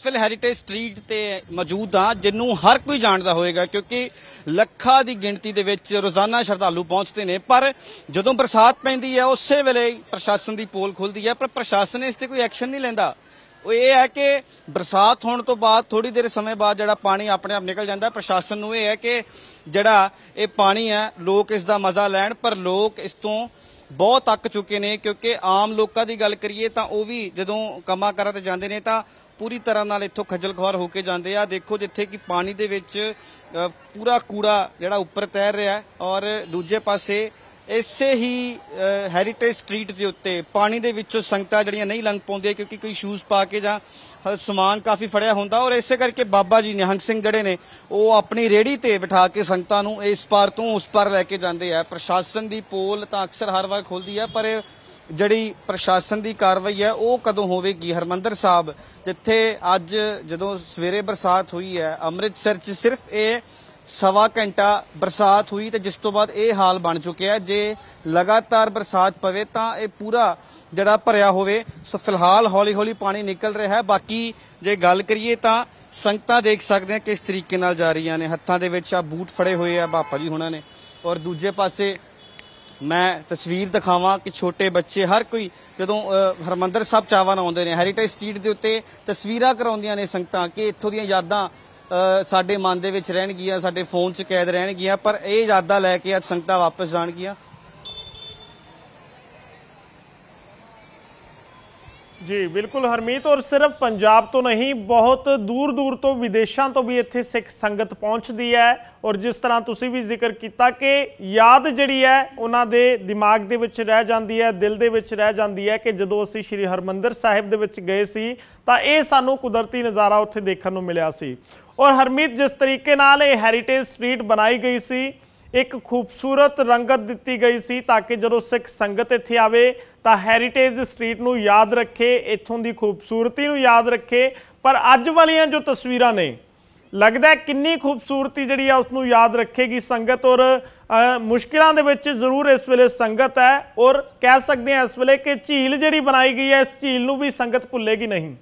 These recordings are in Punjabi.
ਇਸ ਵੇਲੇ ਹੈਰੀਟੇਜ ਸਟਰੀਟ ਤੇ ਮੌਜੂਦ ਹਾਂ ਜਿੰਨੂੰ ਹਰ ਕੋਈ ਜਾਣਦਾ ਹੋਵੇਗਾ, ਕਿਉਂਕਿ ਲੱਖਾਂ ਦੀ ਗਿਣਤੀ ਦੇ ਵਿੱਚ ਰੋਜ਼ਾਨਾ ਸ਼ਰਧਾਲੂ ਪਹੁੰਚਦੇ ਨੇ। ਪਰ ਜਦੋਂ ਬਰਸਾਤ ਪੈਂਦੀ ਹੈ, ਉਸੇ ਵੇਲੇ ਪ੍ਰਸ਼ਾਸਨ ਦੀ ਪੋਲ ਖੁੱਲਦੀ ਹੈ, ਪਰ ਪ੍ਰਸ਼ਾਸਨ ਇਸ ਤੇ ਕੋਈ ਐਕਸ਼ਨ ਨਹੀਂ ਲੈਂਦਾ। ਉਹ ਇਹ ਹੈ ਕਿ ਬਰਸਾਤ ਹੋਣ ਤੋਂ ਬਾਅਦ ਥੋੜੀ ਦੇਰ ਸਮੇਂ ਬਾਅਦ ਜਿਹੜਾ ਪਾਣੀ ਆਪਣੇ ਆਪ ਨਿਕਲ ਜਾਂਦਾ ਪ੍ਰਸ਼ਾਸਨ ਨੂੰ ਇਹ ਹੈ ਕਿ ਜਿਹੜਾ ਇਹ ਪਾਣੀ ਹੈ, ਲੋਕ ਇਸ ਦਾ ਮਜ਼ਾ ਲੈਣ, ਪਰ ਲੋਕ ਇਸ ਤੋਂ ਬਹੁਤ ਅੱਕ ਚੁੱਕੇ ਨੇ, ਕਿਉਂਕਿ ਆਮ ਲੋਕਾਂ ਦੀ ਗੱਲ ਕਰੀਏ ਤਾਂ ਉਹ ਵੀ ਜਦੋਂ ਕੰਮਾਂ ਕਾਰਾਂ ਤੇ ਜਾਂਦੇ ਨੇ ਤਾਂ ਪੂਰੀ ਤਰ੍ਹਾਂ ਨਾਲ ਇੱਥੋਂ ਖੱਜਲ ਖੁਆਰ ਹੋ ਕੇ ਜਾਂਦੇ ਆ। ਦੇਖੋ ਜਿੱਥੇ ਕਿ ਪਾਣੀ ਦੇ ਵਿੱਚ ਪੂਰਾ ਕੂੜਾ ਜਿਹੜਾ ਉੱਪਰ ਤੈਰ ਰਿਹਾ ਹੈ ਔਰ ਦੂਜੇ ਪਾਸੇ ਇਸੇ ਹੀ ਹੈਰੀਟੇਜ ਸਟਰੀਟ ਦੇ ਉੱਤੇ ਪਾਣੀ ਦੇ ਵਿੱਚੋਂ ਸੰਗਤਾਂ ਜਿਹੜੀਆਂ ਨਹੀਂ ਲੰਘ ਪਾਉਂਦੀਆਂ ਕਿਉਂਕਿ ਕੋਈ ਸ਼ੂਜ਼ ਪਾ ਕੇ ਜਾਂ ਸਮਾਨ ਕਾਫੀ ਫੜਿਆ ਹੁੰਦਾ ਔਰ ਇਸੇ ਕਰਕੇ ਬਾਬਾ ਜੀ ਨਿਹੰਗ ਸਿੰਘ ਜਿਹੜੇ ਨੇ, ਉਹ ਆਪਣੀ ਰੇੜੀ ਤੇ ਬਿਠਾ ਕੇ ਸੰਗਤਾਂ ਨੂੰ ਇਸ ਪਾਰ ਤੋਂ ਉਸ ਪਾਰ ਲੈ ਕੇ ਜਾਂਦੇ ਆ। ਪ੍ਰਸ਼ਾਸਨ ਦੀ ਪੋਲ ਤਾਂ ਅਕਸਰ ਹਰ ਵਾਰ ਖੁੱਲਦੀ ਆ, ਪਰ ਜਿਹੜੀ ਪ੍ਰਸ਼ਾਸਨ ਦੀ ਕਾਰਵਾਈ ਹੈ, ਉਹ ਕਦੋਂ ਹੋਵੇਗੀ? ਹਰਮੰਦਰ ਸਾਹਿਬ, ਜਿੱਥੇ ਅੱਜ ਜਦੋਂ ਸਵੇਰੇ ਬਰਸਾਤ ਹੋਈ ਹੈ, ਅੰਮ੍ਰਿਤਸਰ 'ਚ ਸਿਰਫ ਇਹ ਸਵਾ ਘੰਟਾ ਬਰਸਾਤ ਹੋਈ ਤੇ ਜਿਸ ਤੋਂ ਬਾਅਦ ਇਹ ਹਾਲ ਬਣ ਚੁੱਕਿਆ ਜੇ ਲਗਾਤਾਰ ਬਰਸਾਤ ਪਵੇ ਤਾਂ ਇਹ ਪੂਰਾ ਜਿਹੜਾ ਭਰਿਆ ਹੋਵੇ, ਸੋ ਫਿਲਹਾਲ ਹੌਲੀ ਹੌਲੀ ਪਾਣੀ ਨਿਕਲ ਰਿਹਾ ਹੈ। ਬਾਕੀ ਜੇ ਗੱਲ ਕਰੀਏ ਤਾਂ ਸੰਗਤਾਂ ਦੇਖ ਸਕਦੇ ਆ ਕਿਸ ਤਰੀਕੇ ਨਾਲ ਜਾ ਰਹੀਆਂ ਨੇ। ਹੱਥਾਂ ਦੇ ਵਿੱਚ ਆ ਬੂਟ ਫੜੇ ਹੋਏ ਆ ਬਾਪਾ ਜੀ ਹੁਣਾਂ ਨੇ। ਔਰ ਦੂਜੇ ਪਾਸੇ ਮੈਂ ਤਸਵੀਰ ਦਿਖਾਵਾਂ ਕਿ ਛੋਟੇ ਬੱਚੇ ਹਰ ਕੋਈ ਜਦੋਂ ਅ, ਹਰਮੰਦਰ ਸਾਹਿਬ ਚਾਵਨ ਆਉਂਦੇ ਨੇ ਹੈਰੀਟੇਜ ਸਟਰੀਟ ਦੇ ਉੱਤੇ ਤਸਵੀਰਾਂ ਕਰਾਉਂਦੀਆਂ ਨੇ ਸੰਗਤਾਂ ਕਿ ਇੱਥੋਂ ਦੀਆਂ ਯਾਦਾਂ ਸਾਡੇ ਮਨ ਦੇ ਵਿੱਚ ਰਹਿਣਗੀਆਂ ਸਾਡੇ ਫੋਨ 'ਚ ਕੈਦ ਰਹਿਣਗੀਆਂ ਪਰ ਇਹ ਯਾਦਾਂ ਲੈ ਕੇ ਅੱਜ ਸੰਗਤਾਂ ਵਾਪਸ ਜਾਣਗੀਆਂ। ਜੀ, ਬਿਲਕੁਲ ਹਰਮੀਤ, ਔਰ ਸਿਰਫ ਪੰਜਾਬ ਤੋਂ ਨਹੀਂ, ਬਹੁਤ ਦੂਰ ਦੂਰ ਤੋਂ ਵਿਦੇਸ਼ਾਂ ਤੋਂ ਵੀ ਇੱਥੇ ਸਿੱਖ ਸੰਗਤ ਪਹੁੰਚਦੀ ਹੈ। ਔਰ ਜਿਸ ਤਰ੍ਹਾਂ ਤੁਸੀਂ ਵੀ ਜ਼ਿਕਰ ਕੀਤਾ ਕਿ ਯਾਦ ਜਿਹੜੀ ਹੈ, ਉਹਨਾਂ ਦੇ ਦਿਮਾਗ ਦੇ ਵਿੱਚ ਰਹਿ ਜਾਂਦੀ ਹੈ, ਦਿਲ ਦੇ ਵਿੱਚ ਰਹਿ ਜਾਂਦੀ ਹੈ ਕਿ ਜਦੋਂ ਅਸੀਂ ਸ੍ਰੀ ਹਰਮੰਦਰ ਸਾਹਿਬ ਦੇ ਵਿੱਚ ਗਏ ਸੀ, ਤਾਂ ਇਹ ਸਾਨੂੰ ਕੁਦਰਤੀ ਨਜ਼ਾਰਾ ਉੱਥੇ ਦੇਖਣ ਨੂੰ ਮਿਲਿਆ ਸੀ। ਔਰ ਹਰਮੀਤ, ਜਿਸ ਤਰੀਕੇ ਨਾਲ ਇਹ ਹੈਰੀਟੇਜ ਸਟਰੀਟ ਬਣਾਈ ਗਈ ਸੀ ਇੱਕ ਖੂਬਸੂਰਤ ਰੰਗਤ ਦਿੱਤੀ ਗਈ ਸੀ ਤਾਂ ਕਿ ਜਦੋਂ ਸਿੱਖ ਸੰਗਤ ਇੱਥੇ ਆਵੇ ਤਾਂ ਹੈਰੀਟੇਜ ਸਟਰੀਟ ਨੂੰ ਯਾਦ ਰੱਖੇ, ਇੱਥੋਂ ਦੀ ਖੂਬਸੂਰਤੀ ਨੂੰ ਯਾਦ ਰੱਖੇ। ਪਰ ਅੱਜ ਵਾਲੀਆਂ ਜੋ ਤਸਵੀਰਾਂ ਨੇ, ਲੱਗਦਾ ਕਿੰਨੀ ਖੂਬਸੂਰਤੀ ਜਿਹੜੀ ਆ ਉਸ ਨੂੰ ਯਾਦ ਰੱਖੇਗੀ ਸੰਗਤ ਔਰ ਮੁਸ਼ਕਿਲਾਂ ਦੇ ਵਿੱਚ ਜ਼ਰੂਰ ਇਸ ਵੇਲੇ ਸੰਗਤ ਹੈ ਔਰ ਕਹਿ ਸਕਦੇ ਹਾਂ ਇਸ ਵੇਲੇ ਕਿ ਝੀਲ ਜਿਹੜੀ ਬਣਾਈ ਗਈ ਹੈ, ਇਸ ਝੀਲ ਨੂੰ ਵੀ ਸੰਗਤ ਭੁੱਲੇਗੀ ਨਹੀਂ।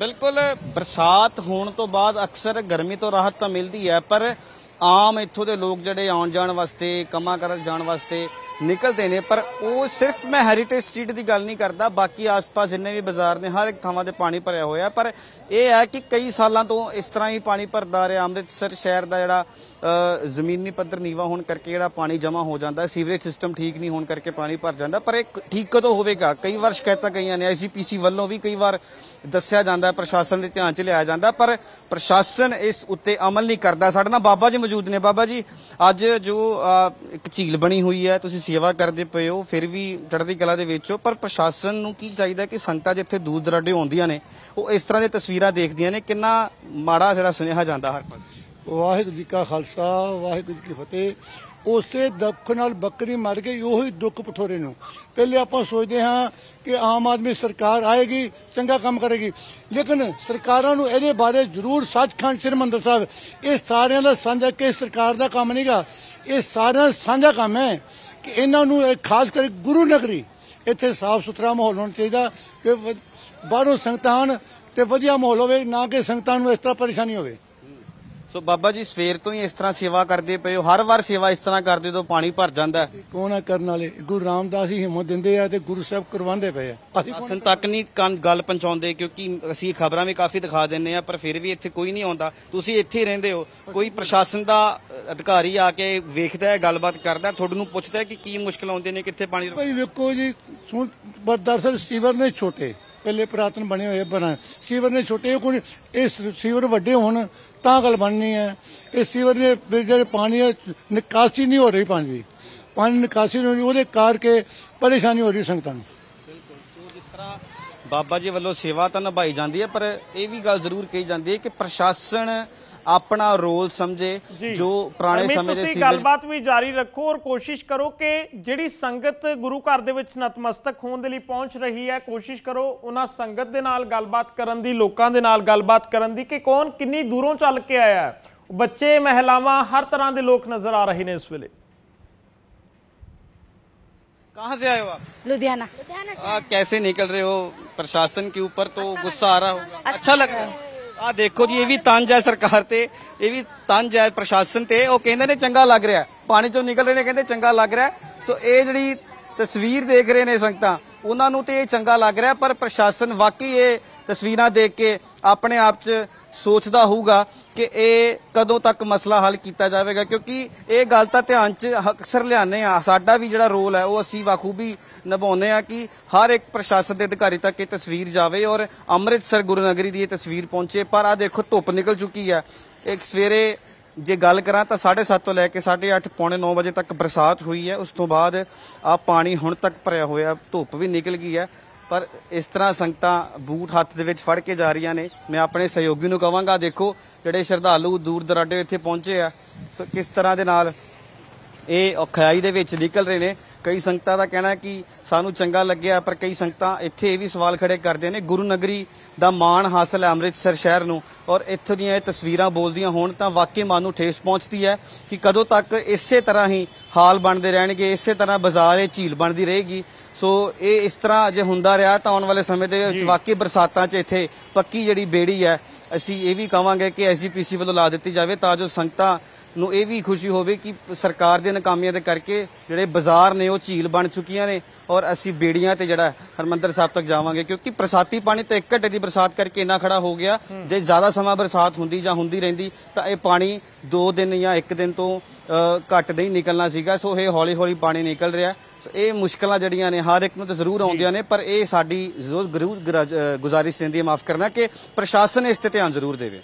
ਬਿਲਕੁਲ ਬਰਸਾਤ ਹੋਣ ਤੋਂ ਬਾਅਦ ਅਕਸਰ ਗਰਮੀ ਤੋਂ ਰਾਹਤ ਤਾਂ ਮਿਲਦੀ ਹੈ, ਪਰ ਆਮ ਇੱਥੋਂ ਦੇ ਲੋਕ ਜਿਹੜੇ ਆਉਣ ਜਾਣ ਵਾਸਤੇ, ਕੰਮਾਂ ਕਰਨ ਜਾਣ ਵਾਸਤੇ ਨਿਕਲਦੇ ਨੇ, ਪਰ ਉਹ ਸਿਰਫ ਮੈਂ ਹੈਰੀਟੇਜ ਸਟਰੀਟ ਦੀ ਗੱਲ ਨਹੀਂ ਕਰਦਾ, ਬਾਕੀ ਆਸ-ਪਾਸ ਜਿੰਨੇ ਵੀ ਬਾਜ਼ਾਰ ਨੇ, ਹਰ ਇੱਕ ਥਾਵਾਂ ਤੇ ਪਾਣੀ ਭਰਿਆ ਹੋਇਆ ਪਰ ਇਹ ਹੈ ਕਿ ਕਈ ਸਾਲਾਂ ਤੋਂ ਇਸ ਤਰ੍ਹਾਂ ਹੀ ਪਾਣੀ ਭਰਦਾ ਰਿਹਾ, ਅੰਮ੍ਰਿਤਸਰ ਸ਼ਹਿਰ ਦਾ ਜਿਹੜਾ ਜ਼ਮੀਨੀ ਪੱਧਰ ਨੀਵਾ ਹੋਣ ਕਰਕੇ ਜਿਹੜਾ ਪਾਣੀ ਜਮ੍ਹਾਂ ਹੋ ਜਾਂਦਾ, ਸੀਵਰੇਜ ਸਿਸਟਮ ਠੀਕ ਨਹੀਂ ਹੋਣ ਕਰਕੇ ਪਾਣੀ ਭਰ ਜਾਂਦਾ, ਪਰ ਇਹ ਠੀਕ ਕਦੋਂ ਹੋਵੇਗਾ? ਕਈ ਵਾਰ ਸ਼ਿਕਾਇਤਾਂ ਗਈਆਂ ਨੇ ਆਈਸੀਪੀਸੀ ਵੱਲੋਂ ਵੀ ਕਈ ਵਾਰ ਦੱਸਿਆ ਜਾਂਦਾ, ਪ੍ਰਸ਼ਾਸਨ ਦੇ ਧਿਆਨ 'ਚ ਲਿਆਇਆ ਜਾਂਦਾ, ਪਰ ਪ੍ਰਸ਼ਾਸਨ ਇਸ ਉੱਤੇ ਅਮਲ ਨਹੀਂ ਕਰਦਾ। ਸਾਡੇ ਨਾਲ ਬਾਬਾ ਜੀ ਮੌਜੂਦ ਨੇ। ਬਾਬਾ ਜੀ, ਅੱਜ ਜੋ ਇੱਕ ਝੀਲ ਬਣੀ ਹੋਈ ਹੈ, ਤੁਸੀਂ ਸੇਵਾ ਕਰਦੇ ਪਏ ਹੋ, ਫਿਰ ਵੀ ਚੜ੍ਹਦੀ ਕਲਾ ਦੇ ਵਿੱਚ ਹੋ, ਪਰ ਪ੍ਰਸ਼ਾਸਨ ਨੂੰ ਕੀ ਚਾਹੀਦਾ ਕਿ ਸੰਗਤਾਂ ਜਿੱਥੇ ਦੂਰ ਦਰਾਡੇ ਆਉਂਦੀਆਂ ਨੇ, ਉਹ ਇਸ ਤਰ੍ਹਾਂ ਦੀਆਂ ਤਸਵੀਰਾਂ ਦੇਖਦੀਆਂ ਨੇ, ਕਿੰਨਾ ਮਾੜਾ ਜਿਹੜਾ ਸੁਨੇਹਾ ਜਾਂਦਾ ਹਰ ਪਾਸੇ। ਵਾਹਿਗੁਰੂ ਜੀ ਕਾ ਖਾਲਸਾ, ਵਾਹਿਗੁਰੂ ਜੀ ਕੀ ਫਤਿਹ। ਉਸੇ ਦੁੱਖ ਨਾਲ ਬੱਕਰੀ ਮਰ ਗਈ, ਉਹੀ ਦੁੱਖ ਪਠੋਰੇ ਨੂੰ। ਪਹਿਲੇ ਆਪਾਂ ਸੋਚਦੇ ਹਾਂ ਕਿ ਆਮ ਆਦਮੀ ਸਰਕਾਰ ਆਏਗੀ, ਚੰਗਾ ਕੰਮ ਕਰੇਗੀ। ਲੇਕਿਨ ਸਰਕਾਰਾਂ ਨੂੰ ਇਹਦੇ ਬਾਰੇ ਜ਼ਰੂਰ ਸੱਚਖੰਡ ਸ੍ਰੀ ਹਰਿਮੰਦਰ ਸਾਹਿਬ, ਇਹ ਸਾਰਿਆਂ ਦਾ ਸਾਂਝਾ, ਕਿ ਸਰਕਾਰ ਦਾ ਕੰਮ ਨਹੀਂਗਾ ਇਹ ਸਾਰਿਆਂ ਦਾ ਸਾਂਝਾ ਕੰਮ ਹੈ ਕਿ ਇਹਨਾਂ ਨੂੰ ਖਾਸ ਕਰਕੇ ਗੁਰੂ ਨਗਰੀ, ਇੱਥੇ ਸਾਫ਼ ਸੁਥਰਾ ਮਾਹੌਲ ਹੋਣਾ ਚਾਹੀਦਾ, ਕਿ ਬਾਹਰੋਂ ਸੰਗਤਾਂ ਆਉਣ ਤੇ ਵਧੀਆ ਮਾਹੌਲ ਹੋਵੇ, ਨਾ ਕਿ ਸੰਗਤਾਂ ਨੂੰ ਇਸ ਤਰ੍ਹਾਂ ਪਰੇਸ਼ਾਨੀ ਹੋਵੇ। ਸੋ ਬਾਬਾ ਜੀ ਸਵੇਰ ਤੋਂ ਹੀ ਇਸ ਤਰ੍ਹਾਂ ਸੇਵਾ ਕਰਦੇ ਪਏ ਹੋ। ਹਰ ਵਾਰ ਸੇਵਾ ਇਸ ਤਰ੍ਹਾਂ ਕਰਦੇ ਤੋਂ ਪਾਣੀ ਭਰ ਜਾਂਦਾ ਹੈ। ਕੌਣ ਆ ਕਰਨ ਵਾਲੇ ਗੁਰੂ ਰਾਮਦਾਸ ਹੀ ਹਿੰਮਤ ਦਿੰਦੇ ਆ ਤੇ ਗੁਰੂ ਸਾਹਿਬ ਕਰਵਾਉਂਦੇ ਪਏ ਆ। ਅਸੀਂ ਕੌਣ- ਅਸਲ ਤੱਕ ਨਹੀਂ ਕੰਨ ਗੱਲ ਪਹੁੰਚਾਉਂਦੇ ਕਿਉਂਕਿ ਅਸੀਂ ਖਬਰਾਂ ਵੀ ਕਾਫੀ ਦਿਖਾ ਦਿੰਨੇ ਆ ਪਰ ਫਿਰ ਵੀ ਇੱਥੇ ਕੋਈ ਨਹੀਂ ਆਉਂਦਾ। ਤੁਸੀਂ ਇੱਥੇ ਹੀ ਰਹਿੰਦੇ ਹੋ। ਕੋਈ ਪ੍ਰਸ਼ਾਸਨ ਦਾ ਅਧਿਕਾਰੀ ਆ ਕੇ ਵੇਖਦਾ ਹੈ ਗੱਲਬਾਤ ਕਰਦਾ ਹੈ, ਤੁਹਾਨੂੰ ਪੁੱਛਦਾ ਹੈ ਕਿ ਕੀ ਮੁਸ਼ਕਲ ਆਉਂਦੇ ਨੇ ਕਿੱਥੇ ਪਾਣੀ ਭਾਈ ਵੇਖੋ ਜੀ ਸੁਣ ਪਰ ਦਰਅਸਲ ਸੀਵਰ ਨੇ ਛੋਟੇ। ਪਹਿਲੇ ਪ੍ਰਾਤਨ ਬਣੇ ਹੋਏ ਬਣਾ। ਸੀਵਰ ਨੇ ਛੋਟੇ ਕੋਈ ਇਹ ਸੀਵਰ ਵੱਡੇ ਹੋਣ, ਤਾਂ ਗੱਲ ਬਣਨੀ ਹੈ। ਇਹ ਸੀਵਰ ਦੇ ਜਿਹੜੇ ਪਾਣੀ ਹੈ, ਨਿਕਾਸੀ ਨਹੀਂ ਹੋ ਰਹੀ ਪਾਣੀ ਦੀ। ਪਾਣੀ ਨਿਕਾਸੀ ਨਹੀਂ ਹੋ ਰਹੀ, ਉਹਦੇ ਕਰਕੇ ਪਰੇਸ਼ਾਨੀ ਹੋ ਰਹੀ ਸੰਗਤਾਂ ਨੂੰ। ਜਿਸ ਬਾਬਾ ਜੀ ਵੱਲੋਂ ਸੇਵਾ ਤਾਂ ਨਿਭਾਈ ਜਾਂਦੀ ਹੈ, ਪਰ ਇਹ ਵੀ ਗੱਲ ਜ਼ਰੂਰ ਕਹੀ ਜਾਂਦੀ ਹੈ ਕਿ ਪ੍ਰਸ਼ਾਸਨ ਆਪਣਾ ਰੋਲ ਸਮਝੇ ਜੀ। ਜੋ ਪੁਰਾਣੇ ਹਰਮੀਤ, ਸਮੇਂ ਦੇ ਤੁਸੀਂ ਸੀਵਰੇਜ ਗੱਲਬਾਤ ਵੀ ਜਾਰੀ ਰੱਖੋ ਔਰ ਕੋਸ਼ਿਸ਼ ਕਰੋ ਕਿ ਜਿਹੜੀ ਸੰਗਤ ਗੁਰੂ ਘਰ ਦੇ ਵਿੱਚ ਨਤਮਸਤਕ ਹੋਣ ਦੇ ਲਈ ਪਹੁੰਚ ਰਹੀ ਹੈ ਕੋਸ਼ਿਸ਼ ਕਰੋ ਉਹਨਾਂ ਸੰਗਤ ਦੇ ਨਾਲ ਗੱਲਬਾਤ ਕਰਨ ਦੀ ਲੋਕਾਂ ਦੇ ਨਾਲ ਗੱਲਬਾਤ ਕਰਨ ਦੀ ਕਿ ਕੌਣ ਕਿੰਨੀ ਦੂਰੋਂ ਚੱਲ ਕੇ ਆਇਆ ਹੈ ਬੱਚੇ ਮਹਿਲਾਵਾਂ ਹਰ ਤਰ੍ਹਾਂ ਦੇ ਲੋਕ ਨਜ਼ਰ ਆ ਰਹੇ ਨੇ ਇਸ ਵੇਲੇ कहाँ से आए हो आप लुधियाना आ, कैसे निकल रहे हो प्रशासन के ऊपर तो गुस्सा आ रहा होगा अच्छा लग रहा है ਆ ਦੇਖੋ ਜੀ, ਇਹ ਵੀ ਤੰਜ ਹੈ ਸਰਕਾਰ ਤੇ, ਇਹ ਵੀ ਤੰਜ ਹੈ ਪ੍ਰਸ਼ਾਸਨ ਤੇ। ਉਹ ਕਹਿੰਦੇ ਨੇ ਚੰਗਾ ਲੱਗ ਰਿਹਾ। ਪਾਣੀ ਚੋਂ ਨਿਕਲ ਰਹੇ ਨੇ, ਕਹਿੰਦੇ ਚੰਗਾ ਲੱਗ ਰਿਹਾ। ਸੋ ਇਹ ਜਿਹੜੀ ਤਸਵੀਰ ਦੇਖ ਰਹੇ ਨੇ ਸੰਗਤਾਂ, ਉਹਨਾਂ ਨੂੰ ਤੇ ਇਹ ਚੰਗਾ ਲੱਗ ਰਿਹਾ, ਪਰ ਪ੍ਰਸ਼ਾਸਨ ਵਾਕਈ ਇਹ ਤਸਵੀਰਾਂ ਦੇਖ ਕੇ ਆਪਣੇ ਆਪ 'ਚ ਸੋਚਦਾ ਹੋਊਗਾ ਕਿ ਇਹ ਕਦੋਂ ਤੱਕ ਮਸਲਾ ਹੱਲ ਕੀਤਾ ਜਾਵੇਗਾ, ਕਿਉਂਕਿ ਇਹ ਗੱਲ ਤਾਂ ਧਿਆਨ 'ਚ ਅਕਸਰ ਲਿਆਉਂਦੇ ਆ ਸਾਡਾ ਵੀ ਜਿਹੜਾ ਰੋਲ ਹੈ, ਉਹ ਅਸੀਂ ਬਾਖੂਬੀ ਨਿਭਾਉਂਦੇ ਆ ਕਿ ਹਰ ਇੱਕ ਪ੍ਰਸ਼ਾਸਨ ਦੇ ਅਧਿਕਾਰੀ ਤੱਕ ਇਹ ਤਸਵੀਰ ਜਾਵੇ ਔਰ ਅੰਮ੍ਰਿਤਸਰ ਗੁਰੂ ਨਗਰੀ ਦੀ ਇਹ ਤਸਵੀਰ ਪਹੁੰਚੇ। ਪਰ ਆ ਦੇਖੋ, ਧੁੱਪ ਨਿਕਲ ਚੁੱਕੀ ਹੈ। ਇੱਕ ਸਵੇਰੇ ਜੇ ਗੱਲ ਕਰਾਂ ਤਾਂ 7:30 ਤੋਂ ਲੈ ਕੇ 8:30 ਪੌਣੇ 9 ਵਜੇ ਤੱਕ ਬਰਸਾਤ ਹੋਈ ਹੈ। ਉਸ ਤੋਂ ਬਾਅਦ ਆ ਪਾਣੀ ਹੁਣ ਤੱਕ ਭਰਿਆ ਹੋਇਆ, ਧੁੱਪ ਵੀ ਨਿਕਲ ਗਈ ਹੈ। ਪਰ ਇਸ ਤਰ੍ਹਾਂ ਸੰਗਤਾਂ ਬੂਟ ਹੱਥ ਦੇ ਵਿੱਚ ਫੜ ਕੇ ਜਾ ਰਹੀਆਂ ਨੇ। ਮੈਂ ਆਪਣੇ ਸਹਿਯੋਗੀ ਨੂੰ ਕਹਾਂਗਾ, ਦੇਖੋ ਜਿਹੜੇ ਸ਼ਰਧਾਲੂ ਦੂਰ ਦਰਾਡੇ ਇੱਥੇ ਪਹੁੰਚੇ ਆ, ਸੋ, ਕਿਸ ਤਰ੍ਹਾਂ ਦੇ ਨਾਲ ਇਹ ਔਖਾਈ ਦੇ ਵਿੱਚ ਨਿਕਲ ਰਹੇ ਨੇ। ਕਈ ਸੰਗਤਾਂ ਦਾ ਕਹਿਣਾ ਕਿ ਸਾਨੂੰ ਚੰਗਾ ਲੱਗਿਆ, ਪਰ ਕਈ ਸੰਗਤਾਂ ਇੱਥੇ ਇਹ ਵੀ ਸਵਾਲ ਖੜੇ ਕਰਦੇ ਨੇ, ਗੁਰੂ ਨਗਰੀ ਦਾ ਮਾਣ ਹਾਸਲ ਹੈ ਅੰਮ੍ਰਿਤਸਰ ਸ਼ਹਿਰ ਨੂੰ, ਔਰ ਇੱਥੋਂ ਦੀਆਂ ਇਹ ਤਸਵੀਰਾਂ ਬੋਲਦੀਆਂ ਹੋਣ ਤਾਂ ਵਾਕਈ ਮਨ ਨੂੰ ਠੇਸ ਪਹੁੰਚਦੀ ਹੈ ਕਿ ਕਦੋਂ ਤੱਕ ਇਸੇ ਤਰ੍ਹਾਂ ਹੀ ਹਾਲ ਬਣਦੇ ਰਹਿਣਗੇ, ਇਸੇ ਤਰ੍ਹਾਂ ਬਾਜ਼ਾਰ ਇਹ ਝੀਲ ਬਣਦੀ ਰਹੇਗੀ। ਸੋ ਇਹ ਇਸ ਤਰ੍ਹਾਂ ਜੇ ਹੁੰਦਾ ਰਿਹਾ ਤਾਂ ਆਉਣ ਵਾਲੇ ਸਮੇਂ ਦੇ ਵਿੱਚ ਵਾਕਈ ਬਰਸਾਤਾਂ 'ਚ ਇੱਥੇ ਪੱਕੀ ਜਿਹੜੀ ਬੇੜੀ ਹੈ ਅਸੀਂ ਇਹ ਵੀ ਕਵਾਂਗੇ ਕਿ ਐਸਜੀਪੀਸੀ ਵੱਲੋਂ ਲਾ ਦਿੱਤੀ ਜਾਵੇ ਤਾਂ ਜੋ ਸੰਗਤਾਂ ਨੂੰ ਇਹ ਵੀ ਖੁਸ਼ੀ ਹੋਵੇ ਕਿ ਸਰਕਾਰ ਦੇ ਨਾਕਾਮੀਆਂ ਦੇ ਕਰਕੇ ਜਿਹੜੇ ਬਾਜ਼ਾਰ ਨੇ ਉਹ ਝੀਲ ਬਣ ਚੁੱਕੀਆਂ ਨੇ ਔਰ ਅਸੀਂ ਬੇੜੀਆਂ ਤੇ ਜਿਹੜਾ ਹਰਮੰਦਰ ਸਾਹਿਬ ਤੱਕ ਜਾਵਾਂਗੇ ਕਿਉਂਕਿ ਬਰਸਾਤੀ ਪਾਣੀ ਤਾਂ ਇੱਕ ਘੰਟੇ ਦੀ ਬਰਸਾਤ ਕਰਕੇ ਇੰਨਾ ਖੜਾ ਹੋ ਗਿਆ। ਜੇ ਜ਼ਿਆਦਾ ਸਮਾਂ ਬਰਸਾਤ ਹੁੰਦੀ ਜਾਂ ਹੁੰਦੀ ਰਹਿੰਦੀ ਤਾਂ ਇਹ ਪਾਣੀ 2 ਦਿਨ ਜਾਂ 1 ਦਿਨ ਤੋਂ ਘੱਟ ਨਹੀਂ ਨਿਕਲਣਾ ਸੀਗਾ। ਸੋ ਇਹ ਹੌਲੀ ਹੌਲੀ ਪਾਣੀ ਨਿਕਲ ਰਿਹਾ। ਇਹ ਮੁਸ਼ਕਲਾਂ ਜਿਹੜੀਆਂ ਨੇ ਹਰ ਇੱਕ ਨੂੰ ਤਾਂ ਜ਼ਰੂਰ ਆਉਂਦੀਆਂ ਨੇ ਪਰ ਇਹ ਸਾਡੀ ਜ਼ਰੂਰ ਗੁਜ਼ਾਰਿਸ਼ ਰਹਿੰਦੀ ਹੈ। ਮਾਫ ਕਰਨਾ ਕਿ ਪ੍ਰਸ਼ਾਸਨ ਇਸ ਤੇ ਧਿਆਨ ਜ਼ਰੂਰ ਦੇਵੇ।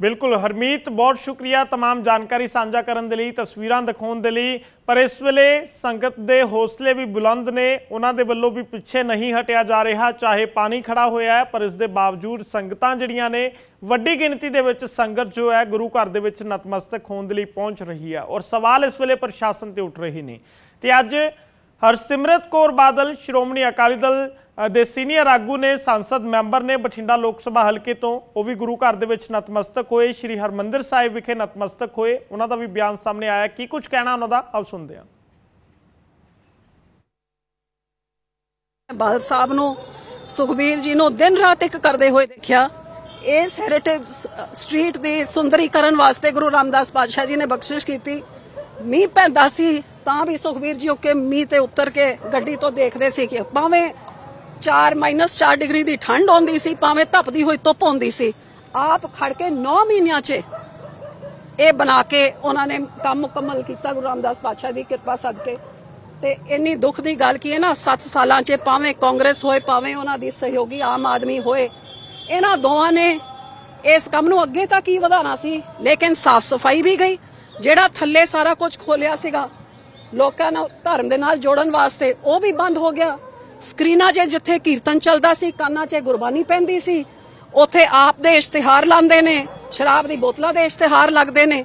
ਬਿਲਕੁਲ ਹਰਮੀਤ ਬਹੁਤ ਸ਼ੁਕਰੀਆ तमाम ਜਾਣਕਾਰੀ ਸਾਂਝਾ ਕਰਨ ਦੇ ਲਈ ਤਸਵੀਰਾਂ ਦਿਖਾਉਣ ਦੇ ਲਈ ਪਰ ਇਸ ਵੇਲੇ ਸੰਗਤ ਦੇ ਹੌਸਲੇ ਵੀ ਬੁਲੰਦ ਨੇ ਉਹਨਾਂ ਦੇ ਵੱਲੋਂ ਵੀ ਪਿੱਛੇ ਨਹੀਂ ਹਟਿਆ ਜਾ ਰਿਹਾ ਚਾਹੇ ਪਾਣੀ ਖੜਾ ਹੋਇਆ ਹੈ ਪਰ ਇਸ ਦੇ ਬਾਵਜੂਦ ਸੰਗਤਾਂ ਜਿਹੜੀਆਂ ਨੇ ਵੱਡੀ ਗਿਣਤੀ ਦੇ ਵਿੱਚ ਸੰਗਤ ਜੋ ਹੈ ਗੁਰੂ ਘਰ ਦੇ ਵਿੱਚ ਨਤਮਸਤਕ ਹੋਣ ਦੇ ਲਈ ਪਹੁੰਚ ਰਹੀ ਹੈ ਔਰ ਸਵਾਲ ਇਸ ਵੇਲੇ ਪ੍ਰਸ਼ਾਸਨ ਤੇ ਉੱਠ ਰਹੇ ਨੇ ਤੇ ਅੱਜ ਹਰਸਿਮਰਤ ਕੌਰ ਬਾਦਲ ਸ਼੍ਰੋਮਣੀ ਅਕਾਲੀ ਦਲ ਅ, ਦੇ ਸੀਨੀਅਰ ਆਗੂ ਨੇ ਸੰਸਦ ਮੈਂਬਰ ਨੇ ਬਠਿੰਡਾ ਲੋਕ ਸਭਾ ਹਲਕੇ ਤੋਂ, ਉਹ ਵੀ ਗੁਰੂ ਘਰ ਦੇ ਵਿੱਚ ਨਤਮਸਤਕ ਹੋਏ, ਸ੍ਰੀ ਹਰਮੰਦਰ ਸਾਹਿਬ ਵਿਖੇ ਨਤਮਸਤਕ ਹੋਏ। ਉਹਨਾਂ ਦਾ ਵੀ ਬਿਆਨ ਸਾਹਮਣੇ ਆਇਆ। ਕੀ ਕੁਝ ਕਹਿਣਾ ਉਹਨਾਂ ਦਾ? ਆਓ ਸੁਣਦੇ ਹਾਂ। ਬਾਦਲ ਸਾਹਿਬ ਨੂੰ, ਸੁਖਬੀਰ ਜੀ ਨੂੰ ਦਿਨ ਰਾਤ ਇੱਕ ਕਰਦੇ ਹੋਏ ਦੇਖਿਆ। ਇਸ ਹੈਰੀਟੇਜ ਸਟਰੀਟ ਦੀ ਸੁੰਦਰੀਕਰਨ ਵਾਸਤੇ ਗੁਰੂ ਰਾਮਦਾਸ ਪਾਤਸ਼ਾਹ ਜੀ ਨੇ ਬਖਸ਼ਿਸ਼ ਕੀਤੀ। ਮੀਂਹ ਪੈਂਦਾ ਸੀ, ਤਾਂ ਵੀ ਸੁਖਬੀਰ ਜੀ ਉੱਕੇ ਮੀਂਹ ਤੇ ਉਤਰ ਕੇ ਗੱਡੀ ਤੋਂ ਦੇਖਦੇ ਸੀ ਕਿ ਭਾਵੇਂ 4 4 ਡਿਗਰੀ ਦੀ ਠੰਡ ਆਉਂਦੀ ਸੀ, ਭਾਵੇਂ ਧੱਪਦੀ ਹੋਈ ਧੁੱਪ ਆਉਂਦੀ ਸੀ। ਆਪ ਖੜ ਕੇ 9 ਮਹੀਨਿਆਂ 'ਚ ਇਹ ਬਣਾ ਕੇ ਉਹਨਾਂ ਨੇ ਕੰਮ ਮੁਕੰਮਲ ਕੀਤਾ ਗੁਰੂ ਰਾਮਦਾਸ ਪਾਤਸ਼ਾਹ ਦੀ ਕਿਰਪਾ ਸਦਕੇ। ਤੇ ਇੰਨੀ ਦੁੱਖ ਦੀ ਗੱਲ ਕੀ ਹੈ ਨਾ 7 ਸਾਲਾਂ 'ਚ ਭਾਵੇਂ ਕਾਂਗਰਸ ਹੋਏ, ਭਾਵੇਂ ਉਹਨਾਂ ਦੀ ਸਹਿਯੋਗੀ ਆਮ ਆਦਮੀ ਹੋਏ, ਇਹਨਾਂ ਦੋਵਾਂ ਨੇ ਇਸ ਕੰਮ ਨੂੰ ਅੱਗੇ ਤਾਂ ਕੀ ਵਧਾਉਣਾ ਸੀ? ਲੇਕਿਨ ਸਾਫ਼ ਸਫ਼ਾਈ ਵੀ ਗਈ, ਜਿਹੜਾ ਥੱਲੇ ਸਾਰਾ ਕੁਝ ਖੋਲਿਆ ਸੀਗਾ, ਲੋਕਾਂ ਨੂੰ ਧਰਮ ਦੇ ਨਾਲ ਜੋੜਨ ਵਾਸਤੇ ਉਹ ਵੀ ਬੰਦ ਹੋ ਗਿਆ। ਸਕਰੀਨਾਂ 'ਚ ਜਿੱਥੇ ਕੀਰਤਨ ਚੱਲਦਾ ਸੀ, ਕੰਨਾਂ 'ਚ ਗੁਰਬਾਣੀ ਪੈਂਦੀ ਸੀ, ਉੱਥੇ ਆਪ ਦੇ ਇਸ਼ਤਿਹਾਰ ਲਾਉਂਦੇ ਨੇ, ਸ਼ਰਾਬ ਦੀ ਬੋਤਲਾਂ ਦੇ ਇਸ਼ਤਿਹਾਰ ਲੱਗਦੇ ਨੇ।